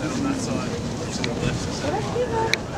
that on that side, to the left.